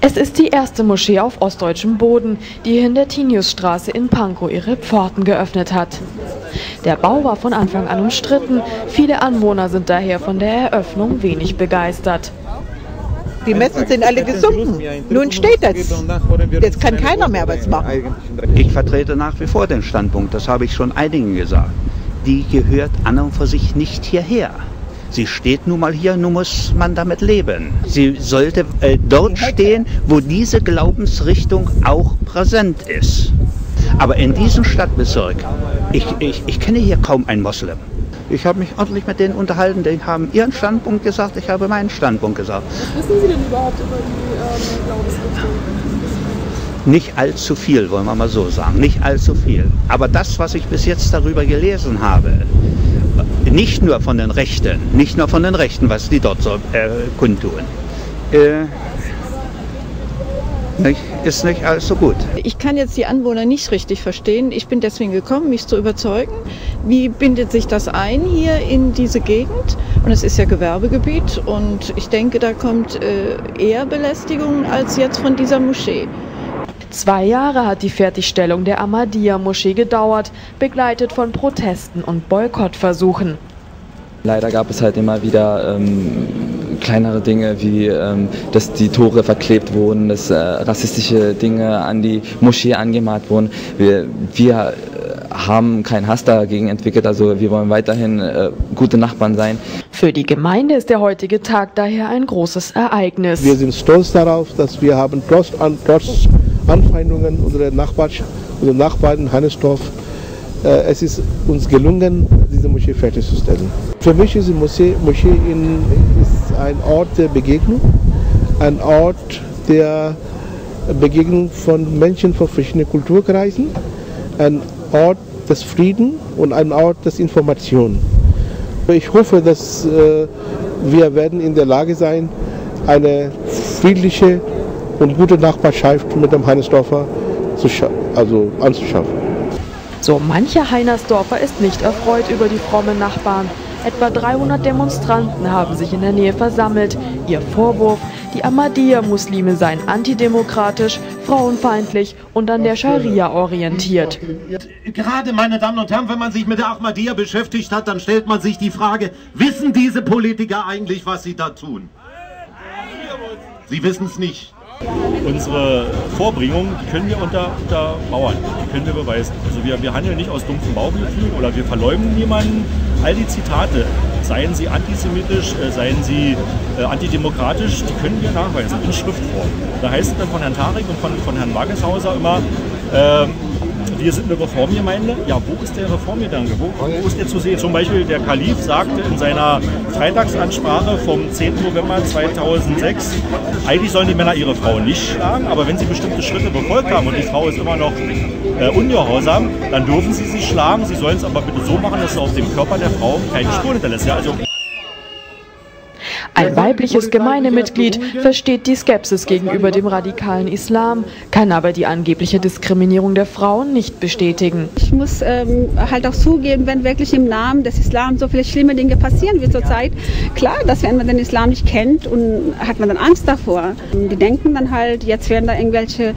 Es ist die erste Moschee auf ostdeutschem Boden, die in der Tiniusstraße in Pankow ihre Pforten geöffnet hat. Der Bau war von Anfang an umstritten, viele Anwohner sind daher von der Eröffnung wenig begeistert. Die Messen sind alle gesunken. Nun steht das. Jetzt kann keiner mehr was machen. Ich vertrete nach wie vor den Standpunkt, das habe ich schon einigen gesagt. Die gehört an und für sich nicht hierher. Sie steht nun mal hier, nun muss man damit leben. Sie sollte äh, dort stehen, wo diese Glaubensrichtung auch präsent ist. Aber in diesem Stadtbezirk, ich, ich, ich kenne hier kaum einen Moslem. Ich habe mich ordentlich mit denen unterhalten, die haben ihren Standpunkt gesagt, ich habe meinen Standpunkt gesagt. Was wissen Sie denn überhaupt über die ähm, Glaubensrichtung? Nicht allzu viel, wollen wir mal so sagen. Nicht allzu viel. Aber das, was ich bis jetzt darüber gelesen habe, nicht nur von den Rechten, nicht nur von den Rechten, was die dort so äh, kundtun, äh, nicht, ist nicht allzu gut. Ich kann jetzt die Anwohner nicht richtig verstehen. Ich bin deswegen gekommen, mich zu überzeugen. Wie bindet sich das ein hier in diese Gegend? Und es ist ja Gewerbegebiet und ich denke, da kommt äh, eher Belästigung als jetzt von dieser Moschee. Zwei Jahre hat die Fertigstellung der Ahmadiyya-Moschee gedauert, begleitet von Protesten und Boykottversuchen. Leider gab es halt immer wieder ähm, kleinere Dinge, wie ähm, dass die Tore verklebt wurden, dass äh, rassistische Dinge an die Moschee angemalt wurden. Wir, wir haben keinen Hass dagegen entwickelt, also wir wollen weiterhin äh, gute Nachbarn sein. Für die Gemeinde ist der heutige Tag daher ein großes Ereignis. Wir sind stolz darauf, dass wir haben trotz, an, trotz Anfeindungen unserer Nachbarn, unserer Nachbarn Hannesdorf, äh, es ist uns gelungen, diese Moschee fertigzustellen. Für mich ist die Moschee, Moschee in, ist ein Ort der Begegnung, ein Ort der Begegnung von Menschen von verschiedenen Kulturkreisen, ein Ort des Friedens und ein Ort des Information. Ich hoffe, dass äh, wir werden in der Lage sein, eine friedliche und gute Nachbarschaft mit dem Heinersdorfer zu also anzuschaffen. So mancher Heinersdorfer ist nicht erfreut über die frommen Nachbarn. Etwa 300 Demonstranten haben sich in der Nähe versammelt. Ihr Vorwurf, die Ahmadiyya-Muslime seien antidemokratisch, frauenfeindlich und an der Scharia orientiert. Gerade, meine Damen und Herren, wenn man sich mit der Ahmadiyya beschäftigt hat, dann stellt man sich die Frage, wissen diese Politiker eigentlich, was sie da tun? Sie wissen es nicht. Unsere Vorbringung die können wir unter, untermauern, die können wir beweisen. Also wir, wir handeln nicht aus dumpfem Bauchgefühl oder wir verleumden niemanden. All die Zitate, seien sie antisemitisch, äh, seien sie äh, antidemokratisch, die können wir nachweisen in Schriftform. Da heißt es dann von Herrn Tarik und von, von Herrn Wagenshauser immer, äh, wir sind eine Reformgemeinde. Ja, wo ist der Reformgedanke? Wo, wo ist der zu sehen? Zum Beispiel der Kalif sagte in seiner Freitagsansprache vom 10. November 2006, eigentlich sollen die Männer ihre Frau nicht schlagen, aber wenn sie bestimmte Schritte befolgt haben und die Frau ist immer noch äh, ungehorsam, dann dürfen sie sie schlagen. Sie sollen es aber bitte so machen, dass sie auf dem Körper der Frau keine Spuren hinterlässt. Ja, also ein weibliches Gemeindemitglied versteht die Skepsis gegenüber dem radikalen Islam, kann aber die angebliche Diskriminierung der Frauen nicht bestätigen. Ich muss ähm, halt auch zugeben, wenn wirklich im Namen des Islam so viele schlimme Dinge passieren wie zurzeit, klar, dass wenn man den Islam nicht kennt und hat man dann Angst davor. Die denken dann halt, jetzt werden da irgendwelche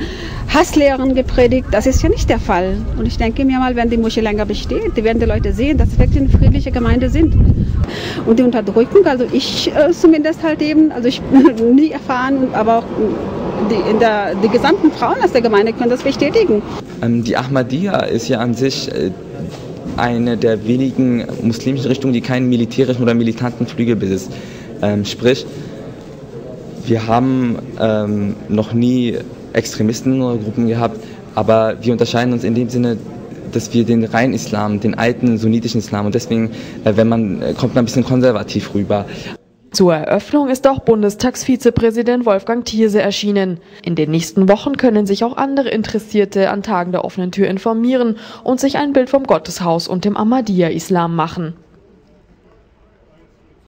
Hasslehren gepredigt. Das ist ja nicht der Fall. Und ich denke mir mal, wenn die Moschee länger besteht, werden die Leute sehen, dass es wirklich eine friedliche Gemeinde sind. Und die Unterdrückung, also ich äh, zumindest halt eben, also ich nie erfahren, aber auch die, in der, die gesamten Frauen aus der Gemeinde können das bestätigen. Ähm, die Ahmadiyya ist ja an sich äh, eine der wenigen muslimischen Richtungen, die keinen militärischen oder militanten Flügel besitzt. Ähm, sprich, wir haben ähm, noch nie Extremisten oder Gruppen gehabt, aber wir unterscheiden uns in dem Sinne, dass wir den reinen Islam, den alten sunnitischen Islam und deswegen, äh, wenn man, äh, kommt man ein bisschen konservativ rüber. Zur Eröffnung ist auch Bundestagsvizepräsident Wolfgang Thierse erschienen. In den nächsten Wochen können sich auch andere Interessierte an Tagen der offenen Tür informieren und sich ein Bild vom Gotteshaus und dem Ahmadiyya-Islam machen.